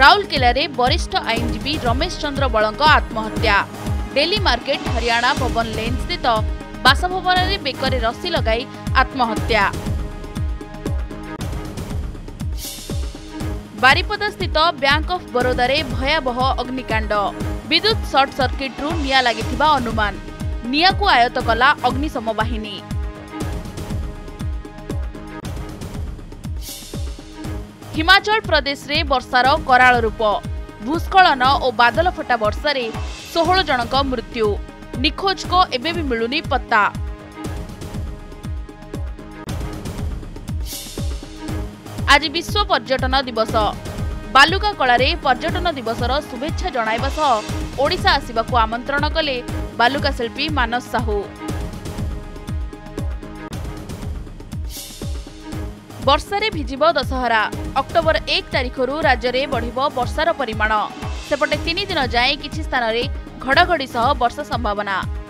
राउरके वरिष्ठ आइनजीवी रमेश चंद्र बलको आत्महत्या डेल् मर्केट हरियाणा भवन लेन्स्थित बासभवन बेकरे रसी लगमहत्या बारीपदा स्थित ब्याङ्क अफ बरोदार भयवह अग्काण्ड विद्युत सर्ट सर्किट्रुँ लाग अनुमान निया आयत्तला अग्निशम बाहिनी हिमाचल प्रदेशले बर्षार कराल रूप भूस्खलन ओ बादल फटा वर्षा षोह जनको मृत्यु भी मिलुनी पत्ता आज विश्व पर्यटन दिवस बालुका कल पर्यटन दिवस र शुभेच्छा जनशा आसेको आमन्त्रण कले बालुका शिल्पी मानस साहू ବର୍ଷାରେ ଭିଜିବ ଦଶହରା ଅକ୍ଟୋବର ଏକ ତାରିଖରୁ ରାଜ୍ୟରେ ବଢ଼ିବ ବର୍ଷାର ପରିମାଣ ସେପଟେ ତିନି ଦିନ ଯାଏଁ କିଛି ସ୍ଥାନରେ ଘଡ଼ଘଡ଼ି ସହ ବର୍ଷା ସମ୍ଭାବନା